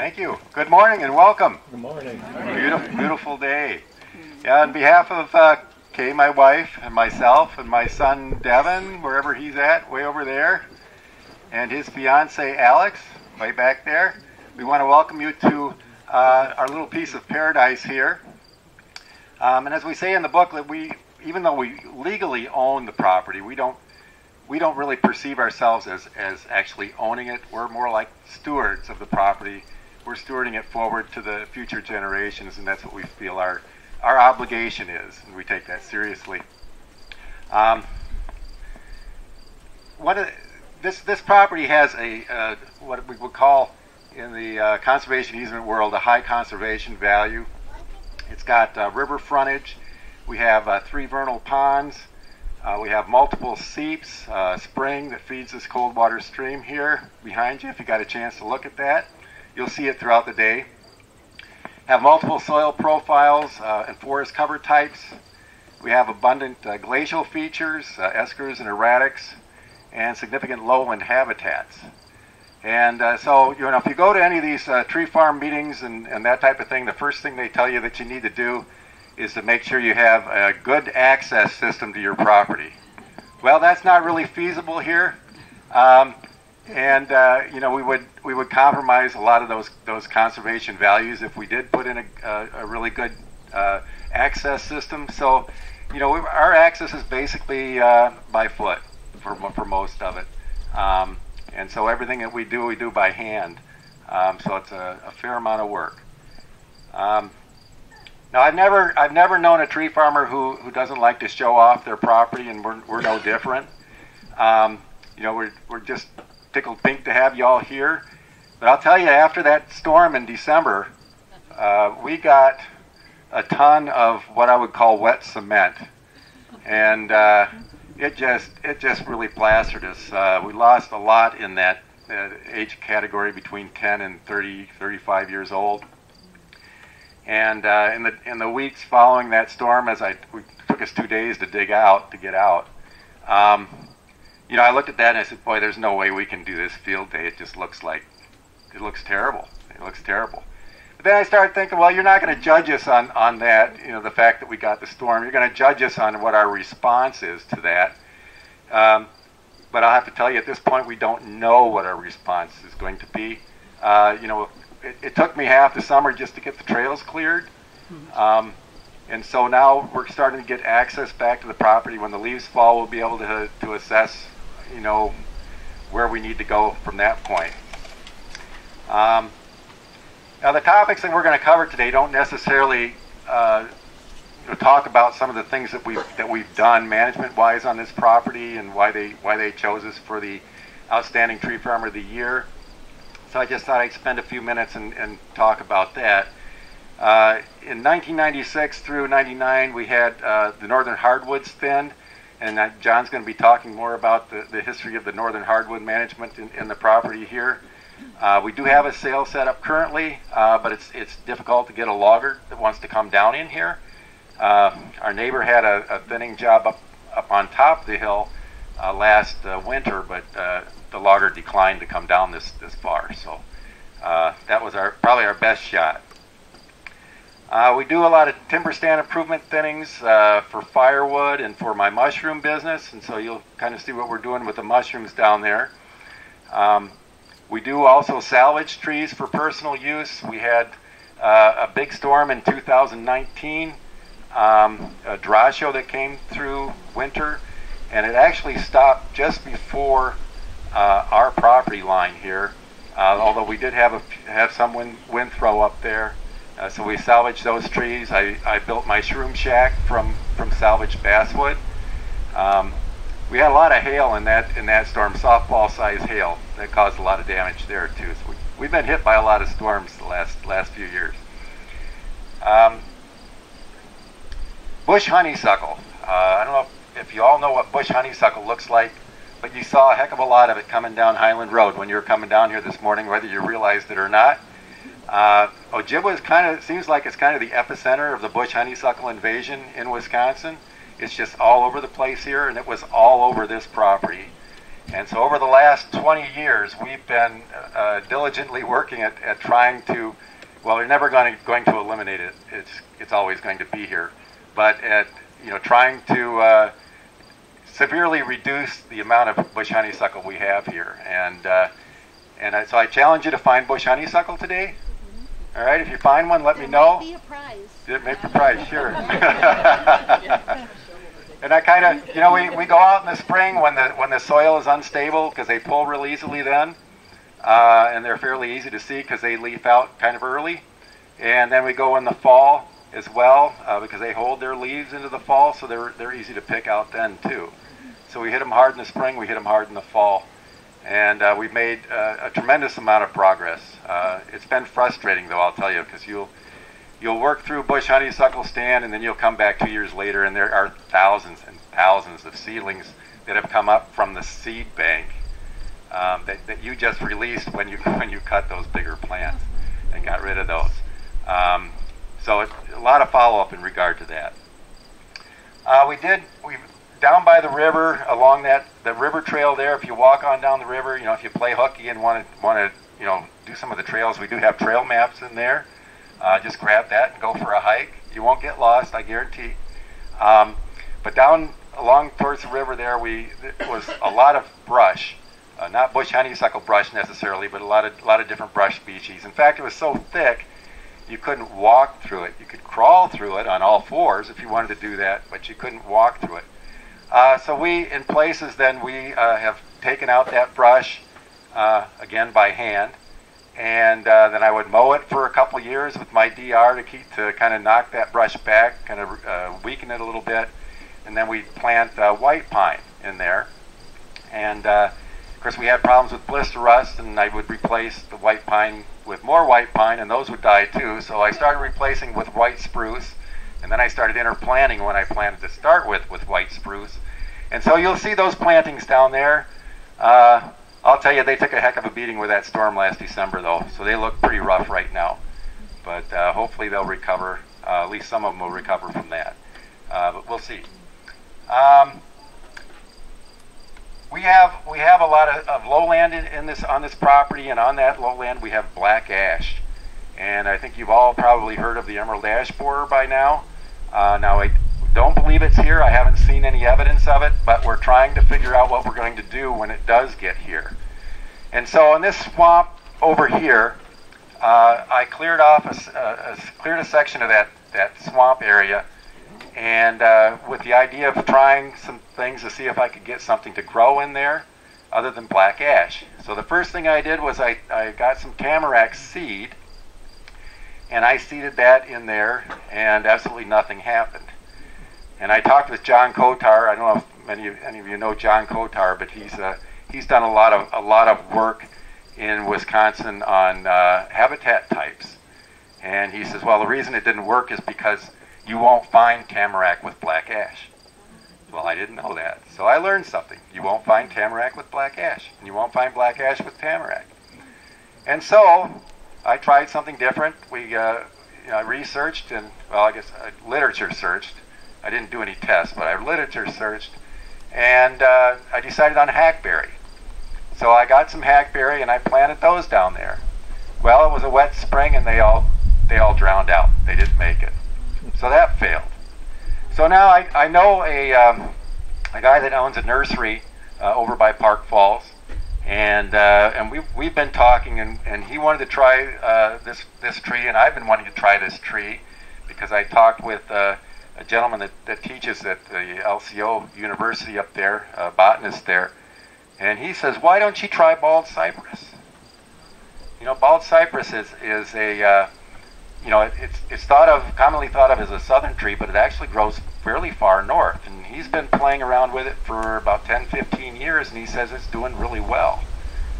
Thank you. Good morning and welcome. Good morning. Beautiful, beautiful day. Yeah, on behalf of uh, Kay, my wife, and myself, and my son Devin, wherever he's at, way over there, and his fiance Alex, way back there, we want to welcome you to uh, our little piece of paradise here. Um, and as we say in the booklet, we, even though we legally own the property, we don't we don't really perceive ourselves as, as actually owning it. We're more like stewards of the property. We're stewarding it forward to the future generations, and that's what we feel our, our obligation is, and we take that seriously. Um, what a, this, this property has a uh, what we would call in the uh, conservation easement world a high conservation value. It's got uh, river frontage. We have uh, three vernal ponds. Uh, we have multiple seeps, uh, spring that feeds this cold water stream here behind you. If you got a chance to look at that, you'll see it throughout the day. Have multiple soil profiles uh, and forest cover types. We have abundant uh, glacial features, uh, eskers and erratics, and significant lowland habitats. And uh, so, you know, if you go to any of these tree farm meetings and, and that type of thing, the first thing they tell you that you need to do is to make sure you have a good access system to your property. Well, that's not really feasible here. Um, and uh, you know we would we would compromise a lot of those those conservation values if we did put in a, a, a really good uh, access system. So you know we, our access is basically uh, by foot for for most of it, um, and so everything that we do we do by hand. Um, so it's a, a, fair amount of work. Um, now, I've never, I've never known a tree farmer who, who doesn't like to show off their property, and we're, we're no different. Um, you know, we're, we're just tickled pink to have y'all here. But I'll tell you, after that storm in December, uh, we got a ton of what I would call wet cement, and uh, it just it just really plastered us. Uh, we lost a lot in that age category between 10 and 30, 35 years old. And uh, in the in the weeks following that storm, as I took us two days to dig out to get out, um, you know, I looked at that and I said, "Boy, there's no way we can do this field day. It just looks like it looks terrible. It looks terrible." But then I started thinking, well, you're not going to judge us on on that. You know, the fact that we got the storm. You're going to judge us on what our response is to that. Um, but I'll have to tell you, at this point, we don't know what our response is going to be. Uh, you know, it, it, took me half the summer just to get the trails cleared. Um, and so now we're starting to get access back to the property. When the leaves fall, we'll be able to, to assess, you know, where we need to go from that point. Um, now, the topics that we're going to cover today don't necessarily uh, talk about some of the things that we've that we've done management-wise on this property and why they why they chose us for the outstanding tree farmer of the year. So I just thought I'd spend a few minutes and, and talk about that. Uh, in 1996 through 99, we had uh, the northern hardwoods thinned, and uh, John's going to be talking more about the, the history of the northern hardwood management in, in the property here. Uh, we do have a sale set up currently, uh, but it's it's difficult to get a logger that wants to come down in here. Uh, our neighbor had a, a, thinning job up up on top of the hill last winter, but the logger declined to come down this this far. So uh, that was our probably our best shot. Uh, we do a lot of timber stand improvement thinnings uh, for firewood and for my mushroom business, and so you'll kind of see what we're doing with the mushrooms down there. Um, we do also salvage trees for personal use. We had uh, a big storm in 2019, um, a derecho that came through winter, and it actually stopped just before uh, our property line here. Uh, although we did have a, have some wind, wind throw up there, uh, so we salvaged those trees. I, I built my shroom shack from from salvaged basswood. Um, we had a lot of hail in that in that storm, softball size hail that caused a lot of damage there too. So we, we've been hit by a lot of storms the last last few years. Um, bush honeysuckle. Uh, I don't know if, if you all know what bush honeysuckle looks like but you saw a heck of a lot of it coming down Highland Road when you were coming down here this morning, whether you realized it or not. Uh, Ojibwa is kind of seems like it's kind of the epicenter of the bush honeysuckle invasion in Wisconsin. It's just all over the place here, and it was all over this property. And so over the last 20 years, we've been uh, diligently working at, at trying to, well, we're never going to, going to eliminate it. It's, it's always going to be here. But at, you know, trying to uh, severely reduce the amount of bush honeysuckle we have here. And, uh, and I, so I challenge you to find bush honeysuckle today. All right, if you find one, let There me know. be a prize. It make the price, sure. and I kind of, you know, we, we go out in the spring when the when the soil is unstable because they pull real easily then, uh, and they're fairly easy to see because they leaf out kind of early. And then we go in the fall as well uh, because they hold their leaves into the fall, so they're they're easy to pick out then too. So we hit them hard in the spring, we hit them hard in the fall, and uh, we've made uh, a tremendous amount of progress. Uh, it's been frustrating though, I'll tell you, because you'll you'll work through bush honeysuckle stand and then you'll come back two years later and there are thousands and thousands of seedlings that have come up from the seed bank um, that, that you just released when you when you cut those bigger plants and got rid of those. Um, so it, a lot of follow up in regard to that. Uh, we did we down by the river along that the river trail there. If you walk on down the river, you know if you play hooky and want to want to you know do some of the trails, we do have trail maps in there. Uh, just grab that and go for a hike. You won't get lost, I guarantee. Um, but down along towards the river there, we was a lot of brush, uh, not bush honeysuckle brush necessarily, but a lot of a lot of different brush species. In fact, it was so thick you couldn't walk through it. You could crawl through it on all fours if you wanted to do that, but you couldn't walk through it. Uh, so we, in places, then we uh, have taken out that brush uh, again by hand, and uh, then I would mow it for a couple years with my DR to keep to kind of knock that brush back, kind of uh, weaken it a little bit, and then we plant uh, white pine in there, and of course we had problems with blister rust, and I would replace the white pine with more white pine, and those would die too. So I started replacing with white spruce, and then I started interplanting when I planted to start with with white spruce, and so you'll see those plantings down there. Uh, I'll tell you, they took a heck of a beating with that storm last December, though, so they look pretty rough right now. But uh, hopefully they'll recover. Uh, at least some of them will recover from that. Uh, but we'll see. Um, we have we have a lot of, of lowland in, in this on this property, and on that lowland we have black ash. And I think you've all probably heard of the emerald ash borer by now. Uh, now I don't believe it's here. I haven't seen any evidence of it, but we're trying to figure out what we're going to do when it does get here. And so in this swamp over here, uh, I cleared off a, a, a, cleared a section of that that swamp area, and uh, with the idea of trying some things to see if I could get something to grow in there, other than black ash. So the first thing I did was I, I got some tamarack seed, and I seeded that in there, and absolutely nothing happened. And I talked with John Kotar. I don't know if many of, any of you know John Kotar, but he's uh, he's done a lot of a lot of work in Wisconsin on uh, habitat types. And he says, well, the reason it didn't work is because you won't find tamarack with black ash. Well, I didn't know that, so I learned something. You won't find tamarack with black ash, and you won't find black ash with tamarack. And so I tried something different. We uh, you know, I researched and well, I guess uh, literature searched I didn't do any tests, but I literature searched, and uh, I decided on hackberry. So I got some hackberry and I planted those down there. Well, it was a wet spring and they all they all drowned out. They didn't make it. So that failed. So now I, I know a um, a guy that owns a nursery uh, over by Park Falls, and uh, and we we've been talking and, and he wanted to try uh, this this tree and I've been wanting to try this tree because I talked with uh, a gentleman that, that teaches at the LCO University up there, a botanist there, and he says, "Why don't you try bald cypress?" You know, bald cypress is is a uh, you know it, it's it's thought of commonly thought of as a southern tree, but it actually grows fairly far north. And he's been playing around with it for about 10, 15 years, and he says it's doing really well.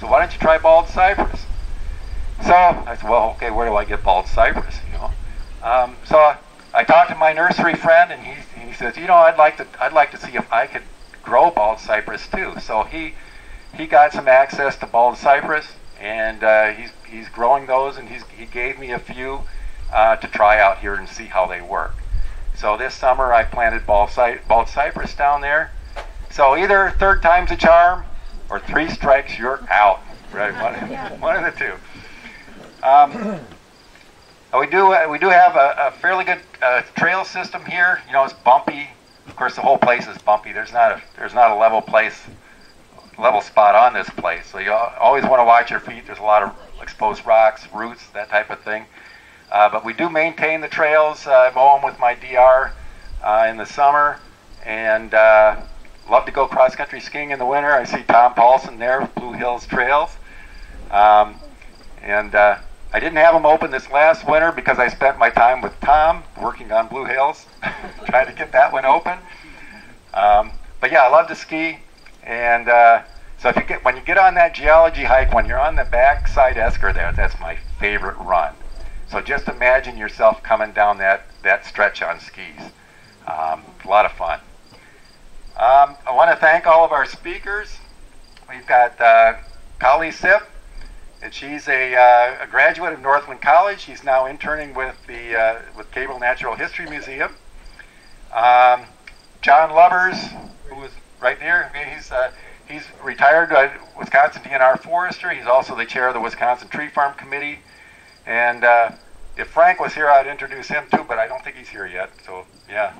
So why don't you try bald cypress? So I said, well, okay, where do I get bald cypress? You know, um, so I talked to my nursery friend, and he, he says, you know, I'd like to I'd like to see if I could grow bald cypress too. So he he got some access to bald cypress, and uh, he's he's growing those, and he's he gave me a few uh, to try out here and see how they work. So this summer I planted bald, cy- bald cypress down there. So either third time's a charm, or three strikes, you're out. Right, one, one of the two. Um, we do uh, we do have a, a fairly good uh, trail system here. You know, it's bumpy. Of course, the whole place is bumpy. There's not a there's not a level place, level spot on this place. So you always want to watch your feet. There's a lot of exposed rocks, roots, that type of thing. Uh, but we do maintain the trails. Uh, I mow them with my DR uh, in the summer, and uh, love to go cross country skiing in the winter. I see Tom Paulson there, Blue Hills Trails, um, and I didn't have them open this last winter because I spent my time with Tom working on Blue Hills, trying to get that one open. Um, but yeah, I love to ski, and uh, so if you get when you get on that geology hike, when you're on the backside esker there, that's my favorite run. So just imagine yourself coming down that, that stretch on skis. Um, a lot of fun. Um, I want to thank all of our speakers. We've got uh, Kali Sip, and she's a, uh, a, graduate of Northland College. She's now interning with the uh, with Cable Natural History Museum. Um, John Lubbers, who is right there, he's uh, he's retired uh, Wisconsin DNR forester. He's also the chair of the Wisconsin Tree Farm Committee. And uh, if Frank was here, I'd introduce him too, but I don't think he's here yet. So yeah,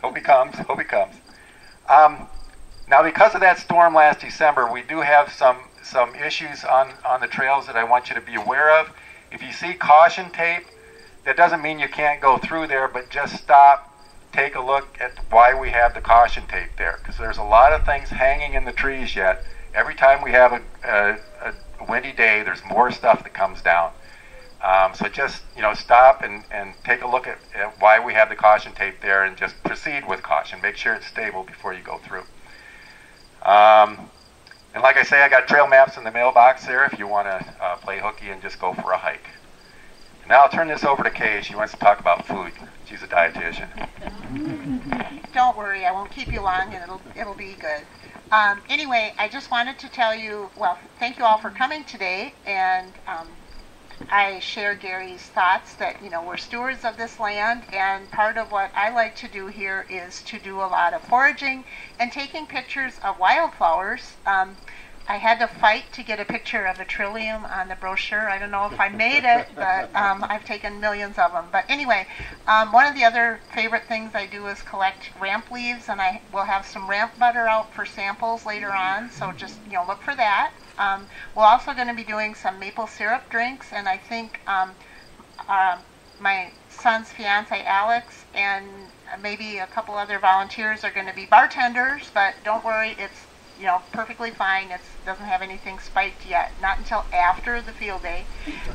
hope he comes. Hope he comes. Um, now, because of that storm last December, we do have some some issues on on the trails that I want you to be aware of. If you see caution tape, that doesn't mean you can't go through there, but just stop, take a look at why we have the caution tape there, because there's a lot of things hanging in the trees yet. Every time we have a, a, a windy day, there's more stuff that comes down. Um, so just you know stop and, and take a look at, at, why we have the caution tape there and just proceed with caution. Make sure it's stable before you go through. Um, and like I say, I got trail maps in the mailbox there if you want to uh, play hooky and just go for a hike. Now I'll turn this over to Kay. She wants to talk about food. She's a dietitian. Don't worry, I won't keep you long, and it'll it'll be good. Um, anyway, I just wanted to tell you. Well, thank you all for coming today, and um, I share Gary's thoughts that, you know, we're stewards of this land, and part of what I like to do here is to do a lot of foraging and taking pictures of wildflowers. Um, I had to fight to get a picture of a trillium on the brochure. I don't know if I made it, but um, I've taken millions of them. But anyway, um, one of the other favorite things I do is collect ramp leaves, and I will have some ramp butter out for samples later on. So just you know look for that. Um, we're also going to be doing some maple syrup drinks, and I think um, uh, my son's fiance Alex and maybe a couple other volunteers are going to be bartenders. But don't worry, it's you know, perfectly fine. It doesn't have anything spiked yet. Not until after the field day,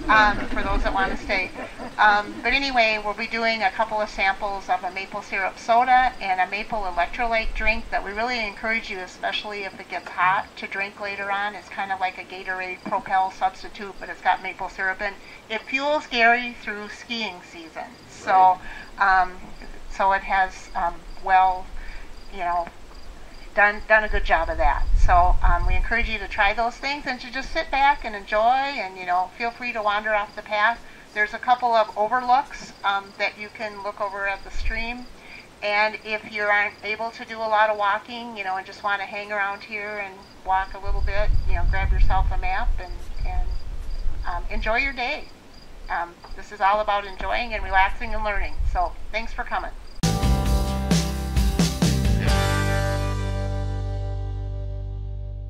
um, for those that want to stay. Um, but anyway, we'll be doing a couple of samples of a maple syrup soda and a maple electrolyte drink that we really encourage you, especially if it gets hot, to drink later on. It's kind of like a Gatorade Propel substitute, but it's got maple syrup in. it fuels Gary through skiing season. So, um, so it has um, well, you know, done done a good job of that. So um, we encourage you to try those things and to just sit back and enjoy, and you know, feel free to wander off the path. There's a couple of overlooks um, that you can look over at the stream. And if you aren't able to do a lot of walking, you know, and just want to hang around here and walk a little bit, you know, grab yourself a map and, and um, enjoy your day. Um, this is all about enjoying and relaxing and learning. So thanks for coming.